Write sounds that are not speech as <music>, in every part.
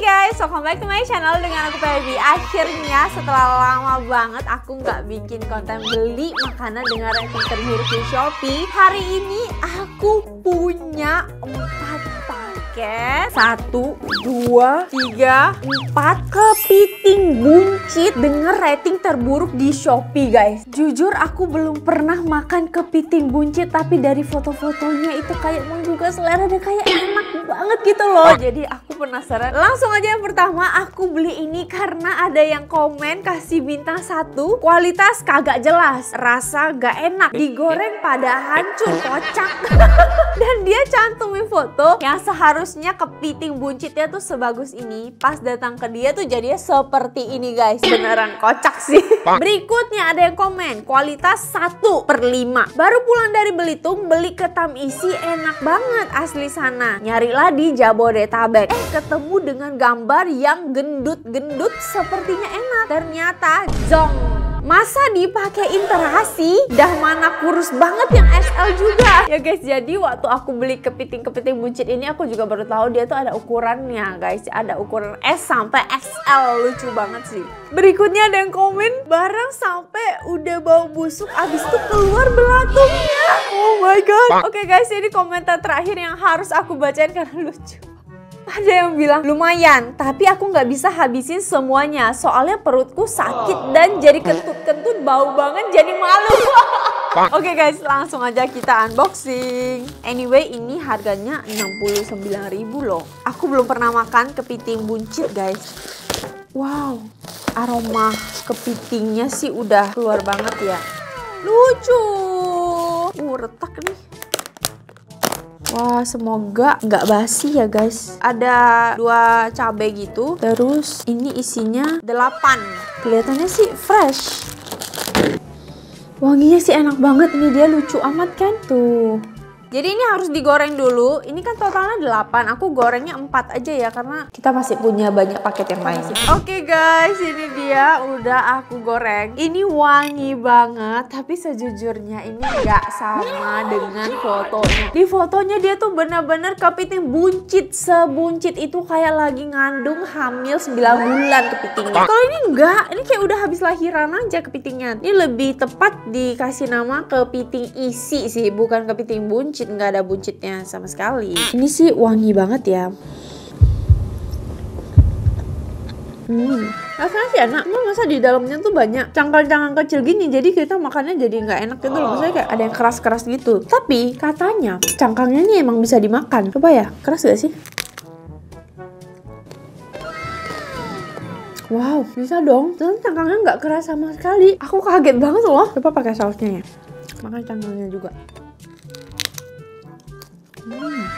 guys, welcome back to my channel dengan aku Baby. Akhirnya setelah lama banget aku nggak bikin konten beli makanan dengan ranking terburuk di Shopee. Hari ini aku punya 4 paket. Satu, dua, tiga, empat kepiting buncit dengan rating terburuk di Shopee guys. Jujur aku belum pernah makan kepiting buncit tapi dari foto-fotonya itu kayak menggugah selera dan kayak enak banget gitu loh. Jadi aku penasaran. Langsung aja yang pertama aku beli ini karena ada yang komen kasih bintang satu kualitas kagak jelas, rasa gak enak, digoreng pada hancur kocak. <laughs> dan dia cantumin foto yang seharusnya kepiting buncitnya tuh sebagus ini. Pas datang ke dia tuh jadinya seperti ini guys. Beneran kocak sih. Berikutnya ada yang komen kualitas 1 per 5. Baru pulang dari Belitung beli ketam isi enak banget asli sana. Nyarilah di Jabodetabek. Eh ketemu dengan gambar yang gendut-gendut sepertinya enak. Ternyata zong. Masa dipakai terasi? Dah mana kurus banget yang SL juga. Ya guys, jadi waktu aku beli kepiting-kepiting buncit ini aku juga baru tahu dia tuh ada ukurannya guys. Ada ukuran S sampai XL. Lucu banget sih. Berikutnya ada yang komen barang sampai udah bau busuk abis itu keluar belatungnya. Oh my god. Oke okay guys, ini komentar terakhir yang harus aku bacain karena lucu. Ada yang bilang lumayan, tapi aku nggak bisa habisin semuanya. Soalnya perutku sakit dan jadi kentut-kentut bau banget jadi malu. <laughs> Oke okay guys, langsung aja kita unboxing. Anyway, ini harganya 69.000 loh. Aku belum pernah makan kepiting buncit guys. Wow, aroma kepitingnya sih udah keluar banget ya. Lucu. Uh, retak nih. Wah, semoga nggak basi ya guys. Ada dua cabai gitu. Terus ini isinya delapan. Kelihatannya sih fresh. Wanginya sih enak banget. Ini dia lucu amat kan? Tuh. Jadi ini harus digoreng dulu. Ini kan totalnya 8. Aku gorengnya 4 aja ya karena kita masih punya banyak paket yang lain. Oke okay guys, ini dia udah aku goreng. Ini wangi banget, tapi sejujurnya ini nggak sama dengan fotonya. Di fotonya dia tuh bener-bener kepiting buncit. Sebuncit itu kayak lagi ngandung hamil 9 bulan kepitingnya. Kalau ini enggak, ini kayak udah habis lahiran aja kepitingnya. Ini lebih tepat dikasih nama kepiting isi sih, bukan kepiting buncit buncit nggak ada buncitnya sama sekali ini sih wangi banget ya Hmm, rasanya sih enak. Cuma masa di dalamnya tuh banyak cangkang-cangkang kecil gini. Jadi kita makannya jadi nggak enak gitu loh. Maksudnya kayak ada yang keras-keras gitu. Tapi katanya cangkangnya ini emang bisa dimakan. Coba ya, keras gak sih? Wow, bisa dong. Terus cangkangnya nggak keras sama sekali. Aku kaget banget loh. Coba pakai sausnya ya. Makan cangkangnya juga.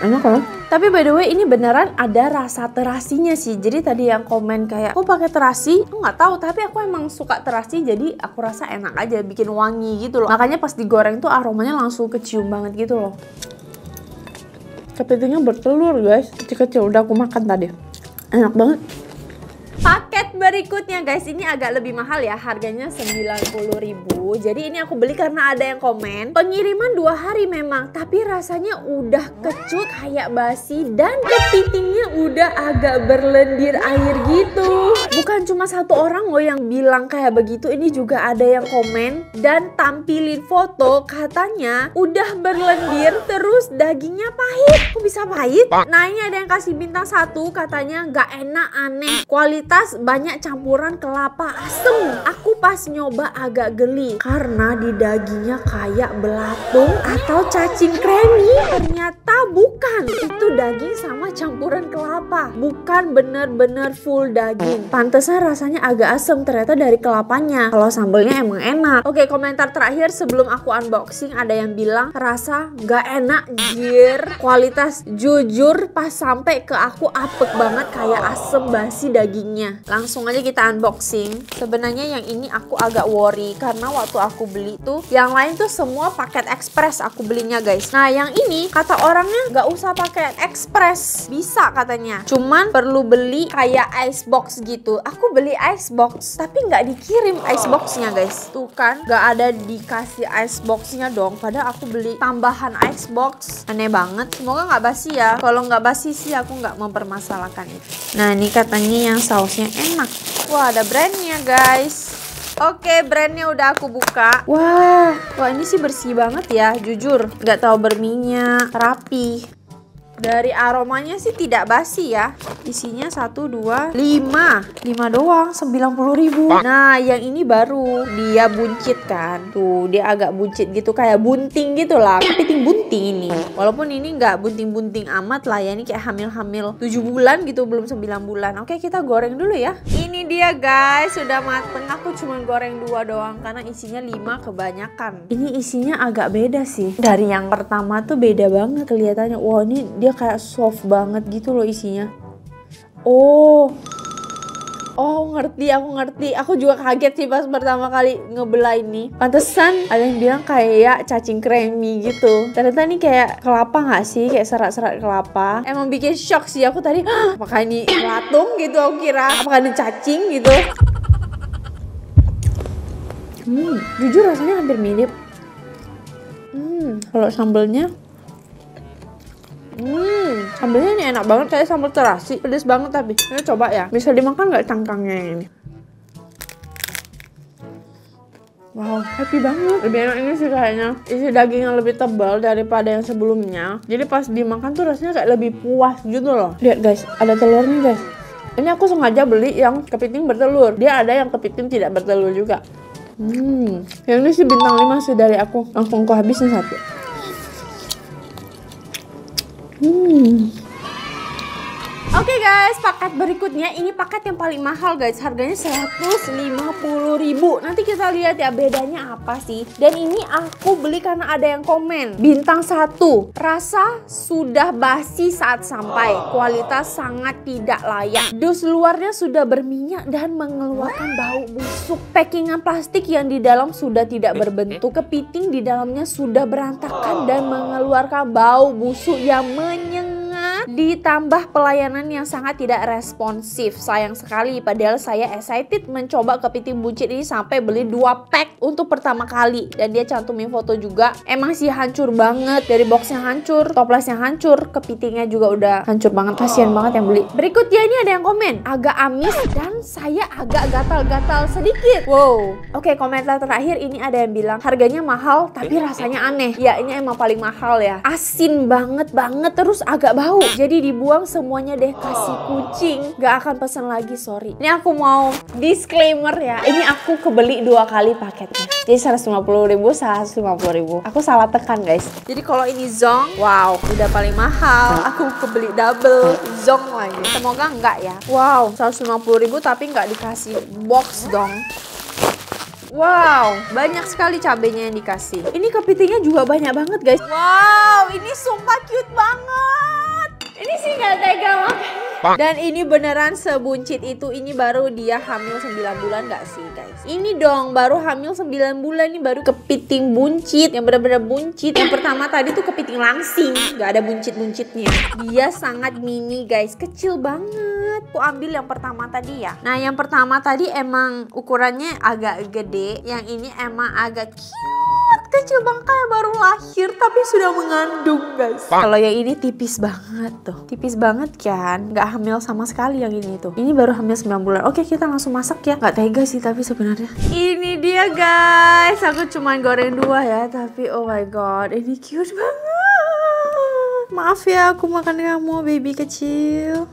Enak kan? Tapi by the way ini beneran ada rasa terasinya sih. Jadi tadi yang komen kayak, aku pakai terasi? Aku nggak tahu, tapi aku emang suka terasi jadi aku rasa enak aja, bikin wangi gitu loh. Makanya pas digoreng tuh aromanya langsung kecium banget gitu loh. Kepitingnya bertelur guys, kecil-kecil udah aku makan tadi. Enak banget. Paket berikutnya guys, ini agak lebih mahal ya, harganya 90.000. Jadi ini aku beli karena ada yang komen, pengiriman dua hari memang, tapi rasanya udah kecut kayak basi dan kepitingnya udah agak berlendir air gitu. Bukan cuma satu orang loh yang bilang kayak begitu, ini juga ada yang komen dan tampilin foto katanya udah berlendir terus dagingnya pahit. Kok bisa pahit? Nah ini ada yang kasih bintang satu katanya nggak enak aneh kualitas banyak campuran kelapa asem. Aku pas nyoba agak geli karena di dagingnya kayak belatung atau cacing kremi. Ternyata bukan. Itu daging sama campuran kelapa. Bukan bener-bener full daging. Pantesan rasanya agak asem ternyata dari kelapanya. Kalau sambelnya emang enak. Oke komentar terakhir sebelum aku unboxing ada yang bilang rasa gak enak jir. Kualitas jujur pas sampai ke aku apek banget kayak asem basi dagingnya Langsung aja kita unboxing. Sebenarnya yang ini aku agak worry karena waktu aku beli tuh yang lain tuh semua paket express aku belinya guys. Nah yang ini kata orangnya nggak usah pakai express bisa katanya. Cuman perlu beli kayak ice box gitu. Aku beli ice box tapi nggak dikirim ice boxnya guys. Tuh kan nggak ada dikasih ice boxnya dong. Padahal aku beli tambahan ice box aneh banget. Semoga nggak basi ya. Kalau nggak basi sih aku nggak mempermasalahkan itu. Nah ini katanya yang sausnya enak. Wah ada brandnya guys Oke, brandnya udah aku buka. Wah, wah ini sih bersih banget ya, jujur. Nggak tahu berminyak, rapi. Dari aromanya sih tidak basi ya. Isinya 1, 2, 5. 5 doang, 90 ribu. Nah, yang ini baru. Dia buncit kan. Tuh, dia agak buncit gitu. Kayak bunting gitu lah. Kepiting bunting ini. Walaupun ini nggak bunting-bunting amat lah ya. Ini kayak hamil-hamil 7 bulan gitu. Belum 9 bulan. Oke, kita goreng dulu ya. Ini dia guys. Sudah mateng. Aku cuma goreng dua doang. Karena isinya 5 kebanyakan. Ini isinya agak beda sih. Dari yang pertama tuh beda banget kelihatannya. Wah, ini dia dia kayak soft banget gitu loh isinya oh Oh ngerti, aku ngerti. Aku juga kaget sih pas pertama kali ngebelah ini. Pantesan ada yang bilang kayak cacing kremi gitu. Ternyata ini kayak kelapa nggak sih? Kayak serat-serat kelapa. Emang bikin shock sih. Aku tadi, apakah ini latung gitu aku kira. Apakah ini cacing gitu. Hmm, jujur rasanya hampir mirip. Hmm, kalau sambelnya Hmm, sambelnya ini enak banget kayak sambal terasi. Pedes banget tapi. Ini coba ya. Bisa dimakan nggak cangkangnya ini? Wow, happy banget. Lebih enak ini sih kayaknya. Isi dagingnya lebih tebal daripada yang sebelumnya. Jadi pas dimakan tuh rasanya kayak lebih puas gitu loh. Lihat guys, ada telurnya guys. Ini aku sengaja beli yang kepiting bertelur. Dia ada yang kepiting tidak bertelur juga. Hmm, yang ini sih bintang 5 sih dari aku. Langsung aku habisin satu. Hmm. Oke okay guys, paket berikutnya ini paket yang paling mahal guys. Harganya 150.000. Nanti kita lihat ya bedanya apa sih. Dan ini aku beli karena ada yang komen. Bintang satu, rasa sudah basi saat sampai. Kualitas sangat tidak layak. Dus luarnya sudah berminyak dan mengeluarkan bau busuk. Packingan plastik yang di dalam sudah tidak berbentuk. Kepiting di dalamnya sudah berantakan dan mengeluarkan bau busuk yang menyengat ditambah pelayanan yang sangat tidak responsif. Sayang sekali padahal saya excited mencoba kepiting buncit ini sampai beli dua pack untuk pertama kali dan dia cantumin foto juga. Emang sih hancur banget dari boxnya hancur, toplesnya hancur, kepitingnya juga udah hancur banget. Kasian banget yang beli. Berikutnya ini ada yang komen agak amis dan saya agak gatal-gatal sedikit. Wow. Oke, komentar terakhir ini ada yang bilang harganya mahal tapi rasanya aneh. Ya, ini emang paling mahal ya. Asin banget banget terus agak bau. Jadi dibuang semuanya deh kasih kucing. Gak akan pesan lagi sorry. Ini aku mau disclaimer ya. Ini aku kebeli dua kali paketnya. Jadi 150 ribu, 150 ribu. Aku salah tekan guys. Jadi kalau ini zong, wow udah paling mahal. Aku kebeli double zong lagi. Semoga enggak ya. Wow 150 ribu tapi nggak dikasih box dong. Wow, banyak sekali cabenya yang dikasih. Ini kepitingnya juga banyak banget guys. Wow, ini sumpah cute banget. Ini sih gak tega banget. Dan ini beneran sebuncit itu. Ini baru dia hamil 9 bulan gak sih guys? Ini dong baru hamil 9 bulan. Ini baru kepiting buncit. Yang bener-bener buncit. Yang pertama tadi tuh kepiting langsing. Gak ada buncit-buncitnya. Dia sangat mini guys. Kecil banget. Aku ambil yang pertama tadi ya. Nah yang pertama tadi emang ukurannya agak gede. Yang ini emang agak cute kecil banget kayak baru lahir tapi sudah mengandung guys. Kalau yang ini tipis banget tuh. Tipis banget kan. Gak hamil sama sekali yang ini tuh. Ini baru hamil 9 bulan. Oke kita langsung masak ya. Gak tega sih tapi sebenarnya. Ini dia guys. Aku cuma goreng dua ya. Tapi oh my god. Ini cute banget. Maaf ya aku makan kamu baby kecil.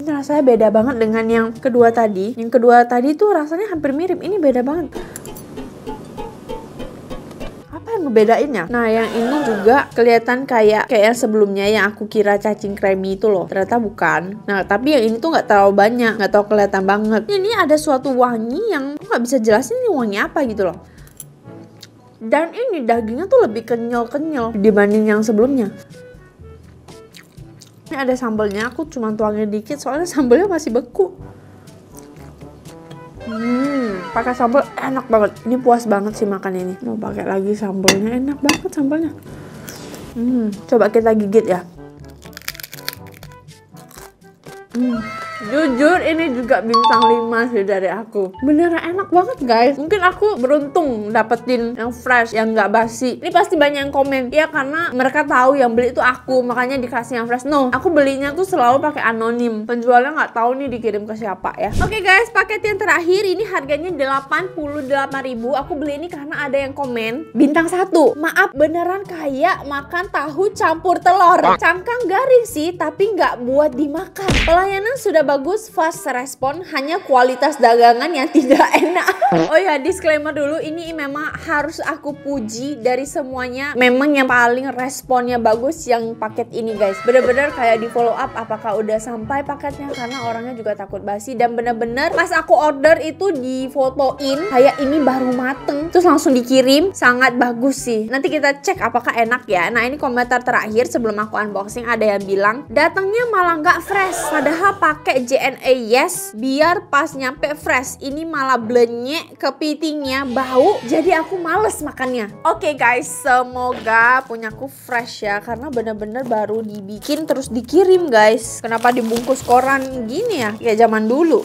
Ini rasanya beda banget dengan yang kedua tadi. Yang kedua tadi tuh rasanya hampir mirip. Ini beda banget ngebedainnya. Nah, yang ini juga kelihatan kayak kayak yang sebelumnya yang aku kira cacing kremi itu loh. Ternyata bukan. Nah, tapi yang ini tuh nggak terlalu banyak, nggak terlalu kelihatan banget. Ini ada suatu wangi yang nggak bisa jelasin ini wangi apa gitu loh. Dan ini dagingnya tuh lebih kenyal-kenyal dibanding yang sebelumnya. Ini ada sambelnya, aku cuma tuangin dikit soalnya sambelnya masih beku. Pakai sambal enak banget. Ini puas banget sih makan ini. Mau pakai lagi sambalnya enak banget sambalnya. Hmm, coba kita gigit ya. Hmm. Jujur ini juga bintang 5 sih dari aku. Beneran enak banget guys. Mungkin aku beruntung dapetin yang fresh, yang gak basi. Ini pasti banyak yang komen. Ya karena mereka tahu yang beli itu aku Makanya dikasih yang fresh. No, aku belinya tuh selalu pakai anonim. Penjualnya nggak tahu nih dikirim ke siapa ya. Oke okay guys, paket yang terakhir ini harganya 88.000 Aku beli ini karena ada yang komen Bintang satu Maaf beneran kayak makan tahu campur telur. Cangkang garing sih tapi nggak buat dimakan. Pelayanan sudah bagus, fast respon, hanya kualitas dagangan yang <laughs> tidak enak. oh ya, disclaimer dulu, ini memang harus aku puji dari semuanya. Memang yang paling responnya bagus yang paket ini guys. Bener-bener kayak di follow up apakah udah sampai paketnya karena orangnya juga takut basi dan bener-bener pas aku order itu di fotoin kayak ini baru mateng terus langsung dikirim sangat bagus sih. Nanti kita cek apakah enak ya. Nah ini komentar terakhir sebelum aku unboxing ada yang bilang datangnya malah nggak fresh padahal pakai JNE Yes. Biar pas nyampe fresh ini malah blenyek kepitingnya bau jadi aku males makannya. Oke okay guys semoga punyaku fresh ya karena bener-bener baru dibikin terus dikirim guys. Kenapa dibungkus koran gini ya? Kayak zaman dulu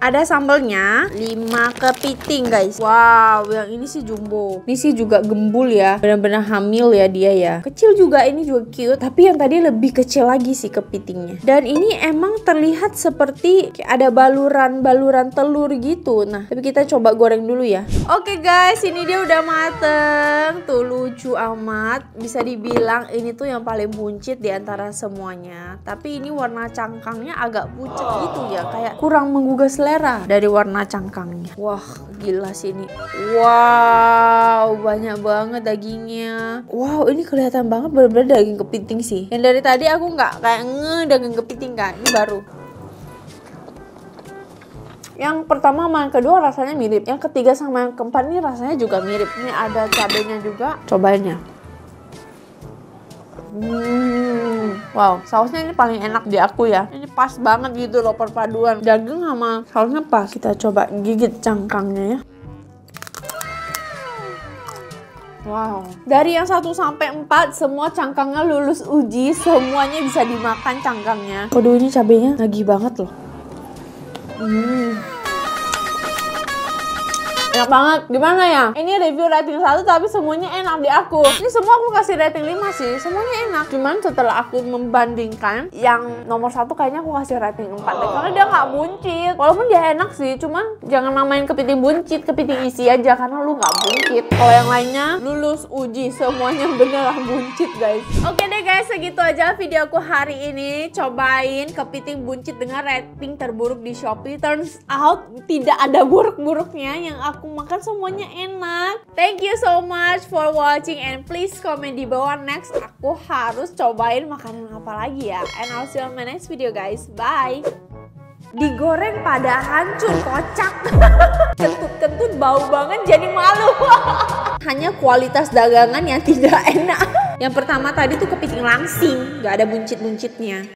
ada sambelnya. 5 kepiting guys. Wow yang ini sih jumbo. Ini sih juga gembul ya. Benar-benar hamil ya dia ya. Kecil juga ini juga cute. Tapi yang tadi lebih kecil lagi sih kepitingnya. Dan ini emang terlihat seperti ada baluran-baluran telur gitu. Nah tapi kita coba goreng dulu ya. Oke okay, guys ini dia udah mateng. Tuh lucu amat. Bisa dibilang ini tuh yang paling buncit di antara semuanya. Tapi ini warna cangkangnya agak pucat gitu ya. Kayak kurang menggugah selera selera dari warna cangkangnya. Wah, gila sih ini. Wow, banyak banget dagingnya. Wow, ini kelihatan banget bener-bener daging kepiting sih. Yang dari tadi aku nggak kayak nge daging kepiting kan. Ini baru. Yang pertama sama yang kedua rasanya mirip. Yang ketiga sama yang keempat ini rasanya juga mirip. Ini ada cabenya juga. Cobain ya. Hmm, wow, sausnya ini paling enak di aku ya. Pas banget gitu loh perpaduan daging sama sausnya pas. Kita coba gigit cangkangnya ya. Wow. Dari yang 1 sampai 4 semua cangkangnya lulus uji, semuanya bisa dimakan cangkangnya. Waduh ini cabenya lagi banget loh. Hmm enak banget. Gimana ya? Ini review rating satu tapi semuanya enak di aku. Ini semua aku kasih rating 5 sih. Semuanya enak. Cuman setelah aku membandingkan yang nomor satu kayaknya aku kasih rating 4 deh. Karena dia nggak buncit. Walaupun dia enak sih cuman jangan namain kepiting buncit kepiting isi aja karena lu nggak buncit. Kalau yang lainnya lulus uji semuanya beneran buncit guys. Oke deh guys segitu aja video aku hari ini. Cobain kepiting buncit dengan rating terburuk di Shopee. Turns out tidak ada buruk-buruknya yang aku makan semuanya enak. Thank you so much for watching and please comment di bawah next aku harus cobain makanan apa lagi ya. And I'll see you on my next video guys. Bye. Digoreng pada hancur kocak. <laughs> Kentut-kentut bau banget jadi malu. <laughs> Hanya kualitas dagangan yang tidak enak. Yang pertama tadi tuh kepiting langsing, nggak ada buncit-buncitnya.